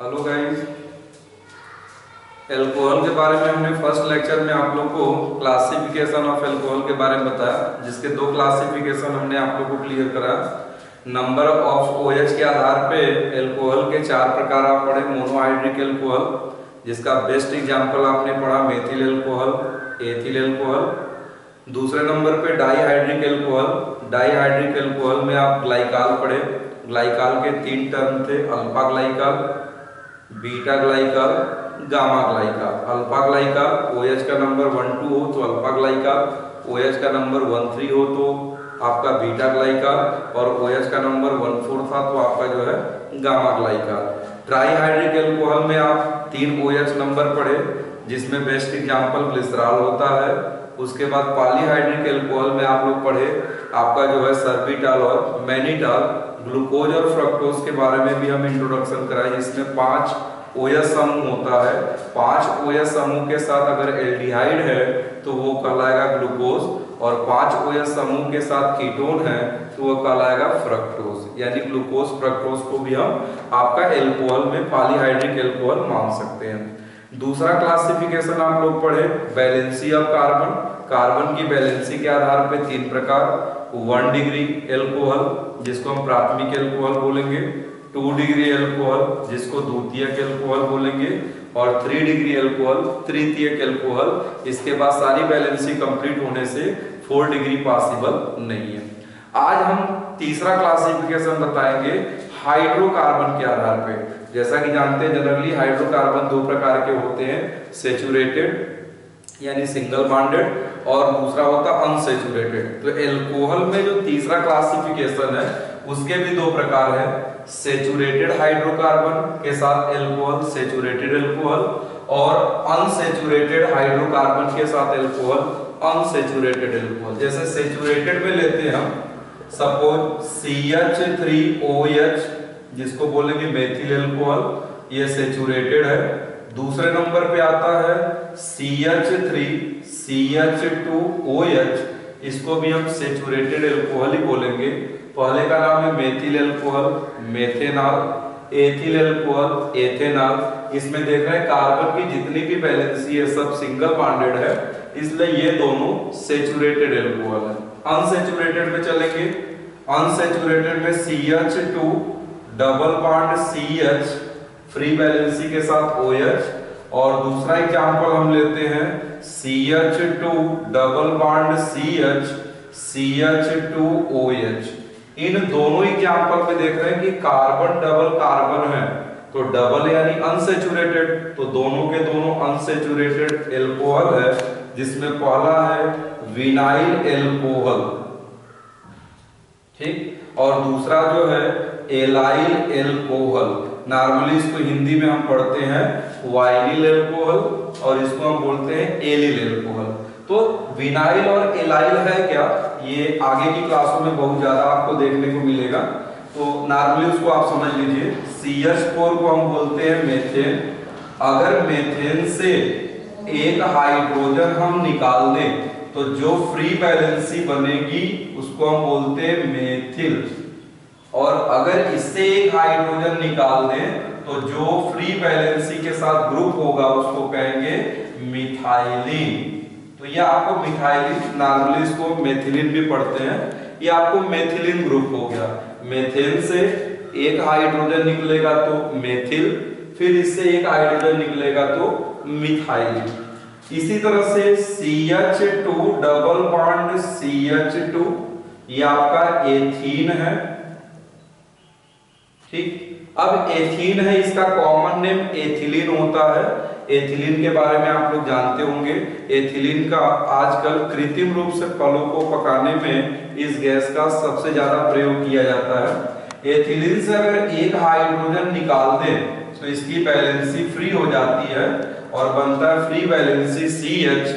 Hello guys alcohol के बारे में हमने फ़र्स्ट लेक्चर में आप लोग को क्लासिफिकेशन ऑफ़ एल्कोहल के बारे में बताया, जिसके दो क्लासिफिकेशन हमने आप लोग को क्लियर करा। नंबर ऑफ़ ओएच के आधार पे एल्कोहल के चार प्रकार आप पढ़े मोनोहाइड्रिक एल्कोहल जिसका बेस्ट एग्जांपल आपने पढ़ा मेथिल एल्कोहल एथिल एल्कोहल दूसरे नंबर पे डाईहाइड्रिक एल्कोहल डाईहाइड्रिक एल्कोहल में आप ग्लाइकाल पढ़े। ग्लाइकाल के तीन टर्म थे alpha glycol beta glycol gamma glycol alpha glycol OH का नंबर वन टू हो तो अल्फ़ा ग्लाइकल ओएच का नंबर वन थ्री हो तो आपका बीटा ग्लाइकल और ओएच का नंबर वन फोर था तो आपका जो है गामा ग्लाइकल ट्राईहाइड्रिक एल्कोहल में आप तीन ओएच नंबर पढ़े जिसमें बेस्ट एग्ज़ाम्पल ग्लिसरॉल होता है, उसके बाद पॉलीहाइड्रिक एल्कोहल में आप लोग पढ़े, आपका जो है सर्बिटाल और मैनिटाल ग्लूकोज और फ्रक्टोज के बारे में भी हम इंट्रोडक्शन कराए, जिसमें पाँच ओएस समूह होता है। पाँच ओएस समूह के साथ अगर एल्डिहाइड है तो वो कहलाएगा ग्लूकोज और पाँच ओएस समूह के साथ कीटोन है तो वो कहलाएगा फ्रक्टोज यानी ग्लूकोज फ्रक्टोज को भी हम आपका एल्कोहल में पॉलीहाइड्रिक एल्कोहल मान सकते हैं। दूसरा क्लासिफिकेशन आप लोग पढ़े बैलेंसी ऑफ़ कार्बन कार्बन की बैलेंसी के आधार पे तीन प्रकार वन डिग्री एल्कोहल जिसको हम प्राथमिक एल्कोहल बोलेंगे टू डिग्री एल्कोहल जिसको द्वितीयक एल्कोहल बोलेंगे, और थ्री डिग्री एल्कोहल तृतीयक एल्कोहल इसके बाद सारी बैलेंसी कंप्लीट होने से फोर डिग्री पॉसिबल नहीं है। आज हम तीसरा क्लासिफिकेशन बताएँगे हाइड्रोकार्बन के आधार पे। जैसा कि जानते हैं, जनरली हाइड्रोकार्बन दो प्रकार के होते हैं सेचुरेटेड यानी सिंगल बॉन्डेड और दूसरा होता अनसेचुरेटेड तो एल्कोहल में जो तीसरा क्लासिफिकेशन है, उसके भी दो प्रकार है सेचुरेटेड हाइड्रोकार्बन के साथ एल्कोहल सेचुरेटेड एल्कोहल और अनसेचुरेटेड हाइड्रोकार्बन के साथ एल्कोहल अनसेचुरेटेड एल्कोहल जैसे सेचुरेटेड में लेते हैं हम सपोज़ CH3OH जिसको बोलेंगे मेथिल एल्कोहल ये सेचुरेटेड है। दूसरे नंबर पे आता है CH3 CH2OH इसको भी हम सेचुरेटेड एल्कोहल ही बोलेंगे। पहले का नाम है methyl alcohol methanol ethyl alcohol ethanol इसमें देख रहे हैं कार्बन की जितनी भी बैलेंसी है सब सिंगल बॉन्डेड है। इसलिए ये दोनों सेचुरेटेड एल्कोहल है। अनसेचुरेटेड में चलेंगे। अनसेचुरेटेड में CH2 double bond CH free valency के साथ OH और दूसरा एग्ज़ाम्पल हम लेते हैं CH2 double bond CH CH2OH इन दोनों एग्ज़ाम्पल में देख रहे हैं कि कार्बन डबल कार्बन है। तो डबल यानी अनसेचुरेटेड तो दोनों के दोनों अनसेचुरेटेड एल्कोहल है, जिसमें पहला है विनाइल एल्कोहल ठीक? और दूसरा जो है एलाइल एल्कोहल नॉर्मली इसको हिंदी में हम पढ़ते हैं वाइनिल एल्कोहल और इसको हम बोलते हैं एलिल एल्कोहल तो विनाइल और एलाइल है क्या? ये आगे की क्लासों में बहुत ज़्यादा आपको देखने को मिलेगा। तो नॉर्मली उसको आप समझ लीजिए। CH4 को हम बोलते हैं मेथेन अगर मेथेन से एक हाइड्रोजन हम निकाल दें तो जो फ्री बैलेंसी बनेगी, उसको हम बोलते हैं मेथिल और अगर इससे एक हाइड्रोजन निकाल दें तो जो फ्री बैलेंसी के साथ ग्रुप होगा, उसको कहेंगे मिथाइलिन तो ये आपको मिथाइलिन नॉर्मली इसको मेथिलिन भी पढ़ते हैं। ये आपको मेथिलिन ग्रुप हो गया। मेथेन से एक हाइड्रोजन निकलेगा तो मेथिल फिर इससे एक हाइड्रोजन निकलेगा तो मिथाइलिन इसी तरह से CH2 डबल बॉन्ड CH2 ये आपका एथीन है। ठीक? अब एथीन है इसका कॉमन नेम एथिलीन होता है। एथिलीन के बारे में आप लोग जानते होंगे। एथिलीन का आजकल कृत्रिम रूप से फलों को पकाने में इस गैस का सबसे ज़्यादा प्रयोग किया जाता है। एथिलीन से अगर एक हाइड्रोजन निकाल दें तो इसकी बैलेंसी फ्री हो जाती है और बनता है free valency C H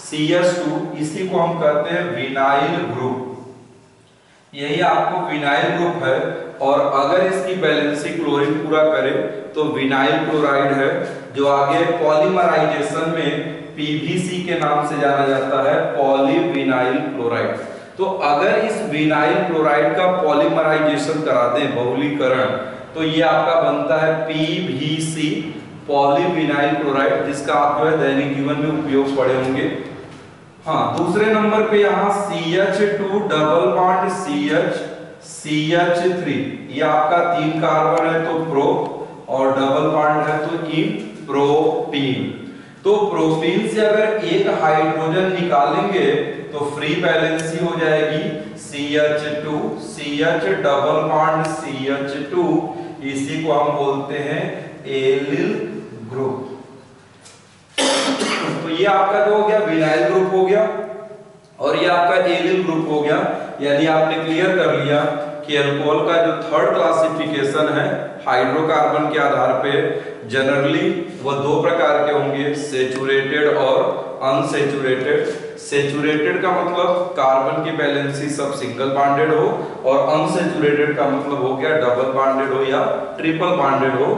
C S two इसी को हम कहते हैं विनाइल ग्रुप यही आपको विनाइल ग्रुप है। और अगर इसकी बैलेंसी क्लोरीन पूरा करे तो विनाइल क्लोराइड है, जो आगे पॉलीमराइजेशन में पीवीसी के नाम से जाना जाता है पॉलीविनाइल क्लोराइड तो अगर इस विनाइल क्लोराइड का पॉलीमराइजेशन करा दें, बहुलीकरण तो ये आपका बनता है पीवीसी पॉलीविनाइल क्लोराइड जिसका आप जो है दैनिक जीवन में उपयोग पड़े होंगे। हाँ दूसरे नंबर पे यहाँ C H two double bond CH CH3 ये आपका तीन कार्बन है तो प्रो और डबल बॉन्ड है तो इन प्रोपीन तो प्रोपीन से अगर एक हाइड्रोजन निकालेंगे तो फ्री बैलेंसी हो जाएगी CH2 CH double bond CH2 इसी को हम बोलते हैं एलिल ग्रुप तो ये आपका जो हो गया? विनाइल ग्रुप हो गया। और ये आपका एलिल ग्रुप हो गया। यानी आपने क्लियर कर लिया कि अल्कोहल का जो थर्ड क्लासिफिकेशन है हाइड्रोकार्बन के आधार पे जनरली वह दो प्रकार के होंगे सेचुरेटेड और अनसेचुरेटेड सेचुरेटेड का मतलब कार्बन की बैलेंसी सब सिंगल बॉन्डेड हो, और अनसेचुरेटेड का मतलब हो गया डबल बॉन्डेड हो या ट्रिपल बॉन्डेड हो.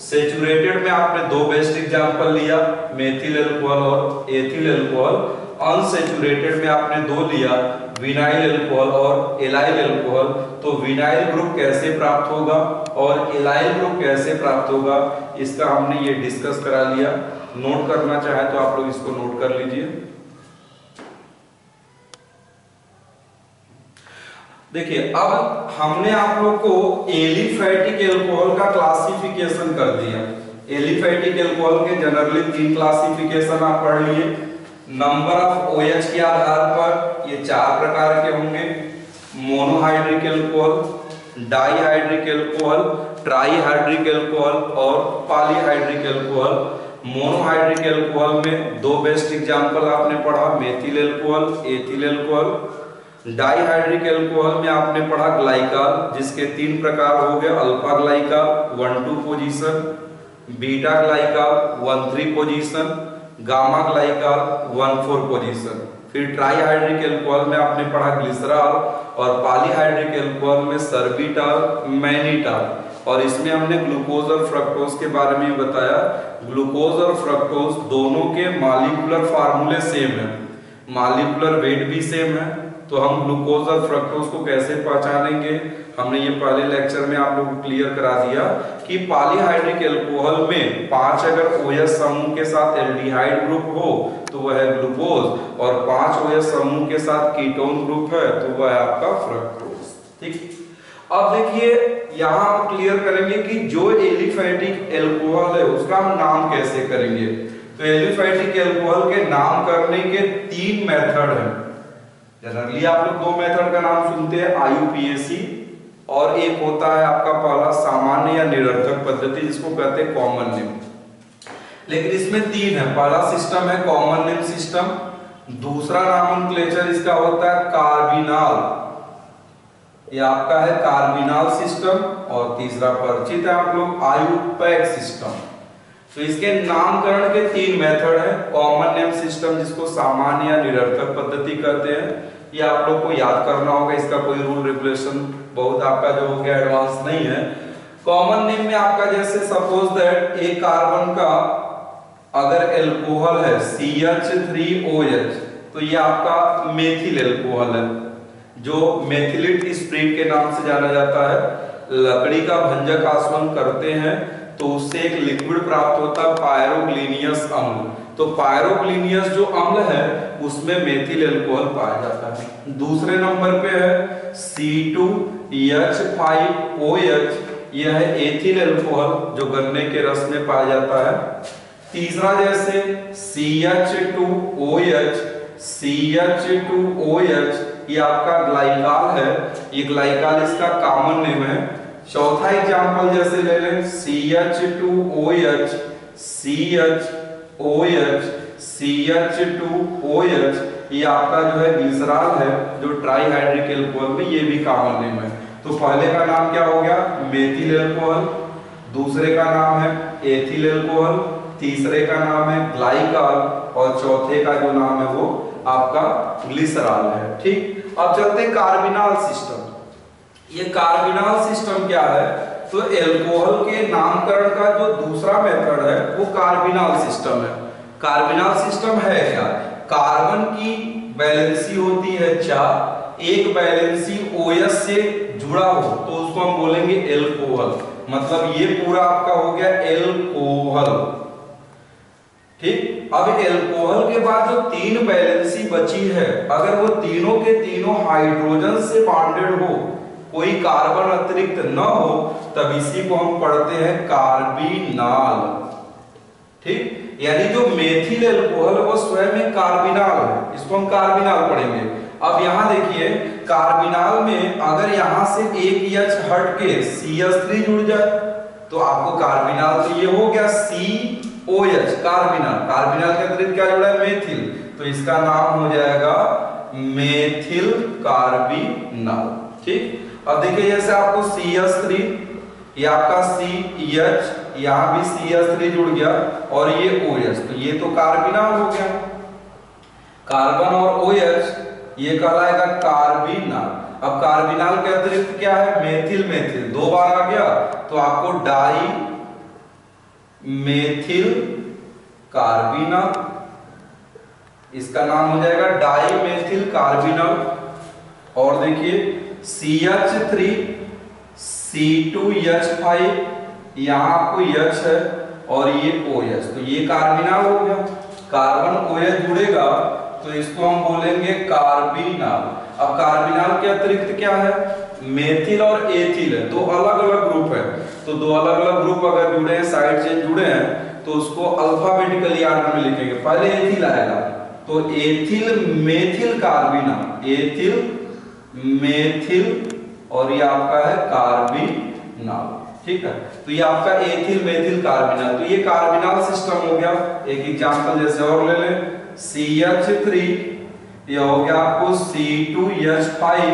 सेचुरेटेड में आपने दो बेस्ट एग्जांपल लिया मेथिल अल्कोहल और एथिल अल्कोहल अनसेचुरेटेड में आपने दो लिया विनाइल अल्कोहल और एलाइल अल्कोहल तो विनाइल ग्रुप कैसे प्राप्त होगा और एलाइल ग्रुप कैसे प्राप्त होगा, इसका हमने ये डिस्कस करा लिया। नोट करना चाहे तो आप लोग इसको नोट कर लीजिए। देखिए, अब हमने आप लोग को एलिफैटिक एल्कोहल का क्लासिफिकेशन कर दिया। एलिफैटिक एल्कोहल के जनरली तीन क्लासिफिकेशन आप पढ़ लिए। नंबर ऑफ़ ओएच के आधार पर ये चार प्रकार के होंगे। Monohydric alcohol dihydric alcohol trihydric alcohol और पॉलीहाइड्रिक एल्कोहल मोनोहाइड्रिक एल्कोहल में दो बेस्ट एग्जांपल आपने पढ़ा methyl alcohol ethyl alcohol dihydric alcohol में आपने पढ़ा ग्लाइकॉल जिसके तीन प्रकार हो गए alpha glycol one two position beta glycol one three position gamma glycol one four position फिर ट्राईहाइड्रिक एल्कोहल में आपने पढ़ा ग्लिसरॉल और पॉलीहाइड्रिक एल्कोहल में सर्बिटॉल मैनिटॉल और इसमें हमने ग्लूकोज और फ्रक्टोज के बारे में बताया। ग्लूकोज और फ्रक्टोज दोनों के मालिकुलर फार्मूले सेम है। मालिकुलर वेट भी सेम है। तो हम ग्लूकोज और फ्रक्टोज को कैसे पहचानेंगे? हमने ये पहले लेक्चर में आप लोग को क्लियर करा दिया कि पॉलीहाइड्रिक एल्कोहल में पाँच अगर OH समूह के साथ एल्डिहाइड ग्रुप हो तो वह है ग्लूकोज और पाँच OH समूह के साथ कीटोन ग्रुप है तो वह है आपका फ्रक्टोज ठीक? अब देखिए, यहाँ हम क्लियर करेंगे कि जो एलिफैटिक एल्कोहल है, उसका हम नाम कैसे करेंगे? तो एलिफैटिक एल्कोहल के नाम करने के तीन मेथड हैं। जनरली आप लोग दो मेथड का नाम सुनते हैं आईयूपीएसी और एक होता है आपका पहला सामान्य या निरर्थक पद्धति, जिसको कहते हैं कॉमन नेम लेकिन इसमें तीन है, पहला सिस्टम है कॉमन नेम सिस्टम दूसरा नामनक्लेचर इसका होता है कार्बिनाल ये आपका है कार्बिनाल सिस्टम और तीसरा परिचित है आप लोग, आयुपैक सिस्टम तो इसके नामकरण के तीन मेथड है कॉमन नेम सिस्टम जिसको सामान्य या निरर्थक पद्धति कहते हैं। ये आप लोग को याद करना होगा, इसका कोई रूल रेगुलेशन बहुत आपका जो हो गया एडवांस नहीं है। कॉमन नेम में आपका जैसे सपोज़ दैट एक कार्बन का अगर एल्कोहल है CH3OH तो ये आपका मेथिल एल्कोहल है, जो मेथिलिट स्प्रिट के नाम से जाना जाता है। लकड़ी का भंजक आसवन करते हैं तो उससे एक लिक्विड प्राप्त होता है पायरोग्लिनियस अम्ल। तो पायरोग्लिनियस जो अम्ल है, उसमें मेथिल एल्कोहल पाया जाता है। दूसरे नंबर पे है C2H5OH यह है एथिल एल्कोहल जो गन्ने के रस में पाया जाता है। तीसरा जैसे CH2OH CH2OH ये आपका ग्लाइकाल है। ये ग्लाइकाल इसका कॉमन नेम है। चौथा एग्जांपल जैसे ले लें CH2OH CHOH CH2OH ये आपका जो है ग्लिसरॉल है, जो ट्राईहाइड्रिक एल्कोहल में ये भी कॉमन नेम है। तो पहले का नाम क्या हो गया? मेथिल एल्कोहल दूसरे का नाम है एथिल एल्कोहल तीसरे का नाम है ग्लाइकॉल। और चौथे का जो नाम है वो आपका ग्लिसरॉल है। ठीक? अब चलते कार्बिनाल सिस्टम। ये कार्बिनाल सिस्टम क्या है? तो एल्कोहल के नामकरण का जो दूसरा मेथड है, वो कार्बिनाल सिस्टम है। कार्बिनाल सिस्टम है क्या? कार्बन की बैलेंसी होती है चार एक बैलेंसी ओएस से जुड़ा हो तो उसको हम बोलेंगे एल्कोहल मतलब ये पूरा आपका हो गया एल्कोहल ठीक? अब एल्कोहल के बाद जो तीन बैलेंसी बची है, अगर वो तीनों के तीनों हाइड्रोजन से बॉन्डेड हो कोई कार्बन अतिरिक्त न हो, तब इसी को हम पढ़ते हैं कार्बिनाल। ठीक? यानी जो मेथिल एल्कोहल वो स्वयं में कार्बिनाल है। इसको हम कार्बिनाल पढ़ेंगे। अब यहाँ देखिए, कार्बिनाल में अगर यहाँ से एक एच हट के सी एस थ्री जुड़ जाए तो आपको कार्बिनाल तो ये हो गया C O H carbinol. Carbinol के अतिरिक्त क्या जुड़ा है? मेथिल तो इसका नाम हो जाएगा मेथिल कार्बिनाल। ठीक? अब देखिए जैसे आपको सी एस थ्री ये आपका सी एच यहाँ भी सी एस थ्री जुड़ गया, और ये ओ एच तो ये तो कार्बिनाल हो गया। कार्बन और ओ एच ये कहलाएगा कार्बिनाल। अब कार्बिनाल के अतिरिक्त क्या है? Methyl methyl. दो बार आ गया तो आपको डाई, मेथिल, कार्बिनल, इसका नाम हो जाएगा डाई, मेथिल, कार्बिनल। और देखिए C H three C two H five यहाँ आपको एच है और ये एच तो ये कार्बिनल हो गया। कार्बन ओ एच जुड़ेगा तो इसको हम बोलेंगे कार्बिनल अब कार्बिनल के अतिरिक्त क्या है? मेथिल और एथिल है, दो अलग अलग ग्रुप है। तो दो अलग अलग ग्रुप अगर जुड़े हैं साइड चेन जुड़े हैं तो उसको अल्फाबेटिकली आर्डर में लिखेंगे। पहले एथिल आएगा तो ethyl methyl carbinol ethyl methyl और ये आपका है कार्बिनल ठीक है? तो ये आपका एथिल, मेथिल कार्बिनल तो ये कार्बिनल सिस्टम हो गया। एक एग्जांपल जैसे और ले लें। सी एच थ्री ये हो गया आपको C two H five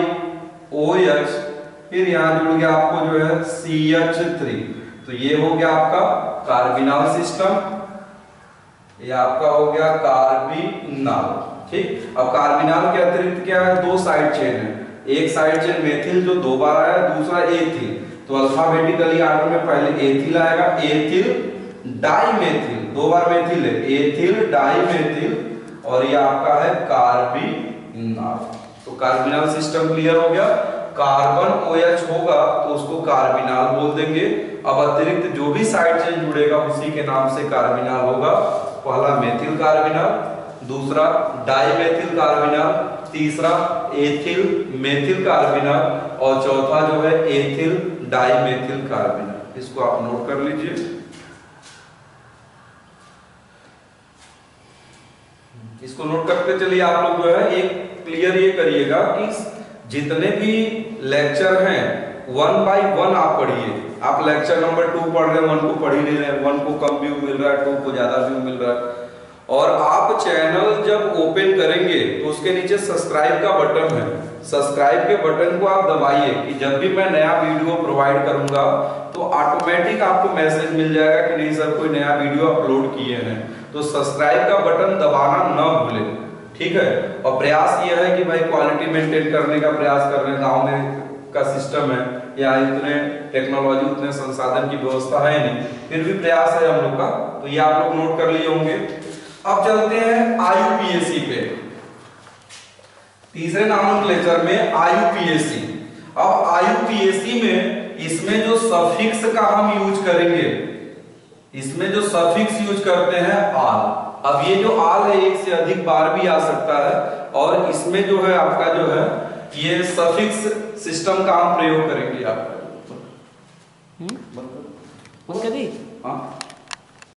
O H फिर यहाँ जुड़ गया आपको जो है सी एच थ्री तो ये हो गया आपका कार्बिनल सिस्टम ये आपका हो गया कार्बिनल ठीक? अब कार्बिनल के अतिरिक्त क्या है? दो साइड चेन है। एक साइड मेथिल जो दो बार आया, दूसरा एथिल तो अल्फाबेटिकली आर्डर में पहले एथिल आएगा एथिल डाइमेथिल दो बार मेथिल है एथिल डाइमेथिल और ये आपका है कार्बिनल तो कार्बिनल सिस्टम क्लियर हो गया। कार्बन OH होगा तो उसको कार्बिनल बोल देंगे। अब अतिरिक्त जो भी साइड चेन जुड़ेगा, उसी के नाम से कार्बिनल होगा। पहला मेथिल कार्बिनल दूसरा डाइमेथिल कार्बिनल तीसरा एथिल मेथिल कार्बिनल और चौथा जो है एथिल डाइमेथिल कार्बिनल इसको आप नोट कर लीजिए। इसको नोट करते चलिए आप लोग जो है, एक क्लियर ये करिएगा कि जितने भी लेक्चर हैं वन बाय वन आप पढ़िए। आप लेक्चर नंबर टू पढ़ रहे हैं वन को पढ़ ही नहीं रहे वन को कम व्यू मिल रहा है टू को ज़्यादा व्यू मिल रहा है। और आप चैनल जब ओपन करेंगे तो उसके नीचे सब्सक्राइब का बटन है। सब्सक्राइब के बटन को आप दबाइए कि जब भी मैं नया वीडियो प्रोवाइड करूँगा तो ऑटोमेटिक आपको मैसेज मिल जाएगा कि नहीं सर, कोई नया वीडियो अपलोड किए हैं। तो सब्सक्राइब का बटन दबाना न भूलें, ठीक है? और प्रयास यह है कि भाई क्वालिटी मेंटेन करने का प्रयास कर रहे हैं। गाँव में का सिस्टम है या इतने टेक्नोलॉजी उतने संसाधन की व्यवस्था है नहीं, फिर भी प्रयास है हम लोग का। तो ये आप लोग नोट कर लिए होंगे। अब चलते हैं आयुपीएससी पे। तीसरे नामोक्लेचर में आयुपीएससी अब आयुपीएससी में इसमें जो सफिक्स का हम यूज़ करेंगे इसमें जो सफिक्स यूज़ करते हैं आल अब ये जो आल है एक से अधिक बार भी आ सकता है और इसमें जो है आपका जो है ये सफिक्स सिस्टम का हम प्रयोग करेंगे आप। बंद कर दी? हाँ।